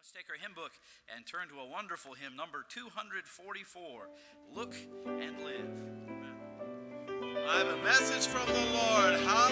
Let's take our hymn book and turn to a wonderful hymn, number 244 Look and Live. I have a message from the Lord. How